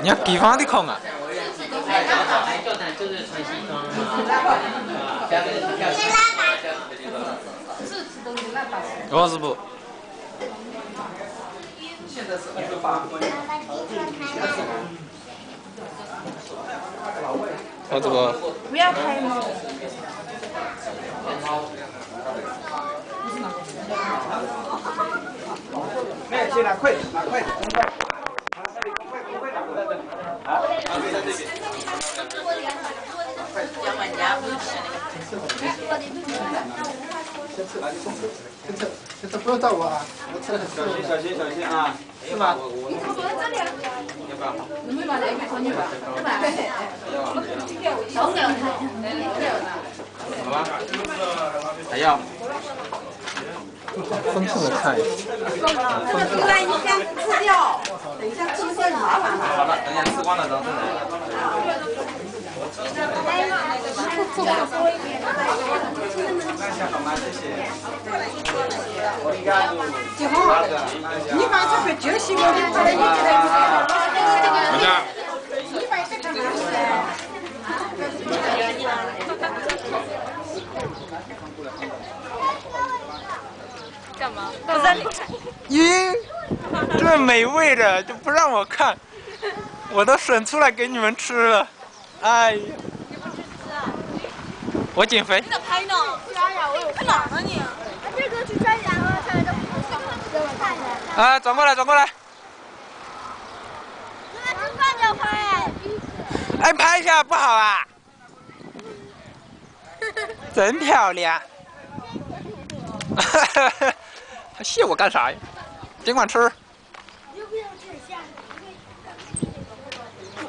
你要地方的空啊。我是不。我这个。不要拍吗？来，进来，快点，快点，快点。这这不要照我啊！我吃的很小心，小心，小心啊！是吗？你坐在这里啊？要不要？你们把那个穿去吧，对吧？好吧。还要？分寸的看。这个出来一下吃掉，等一下。好了，等下吃光了然后再来。你把这个酒洗过来，过来一来。回家。干嘛？咦，这么美味的就不让我看，我都省出来给你们吃了。哎呀！你不去吃啊？我减肥。你在拍呢？抓呀！我有看哪呢你？这个去抓羊了，看着给我看一啊，转过来，转过来。哥哥，放着拍。哎，拍一下不好啊。真漂亮。哈哈哈。还谢我干啥呀？尽管吃。下次不个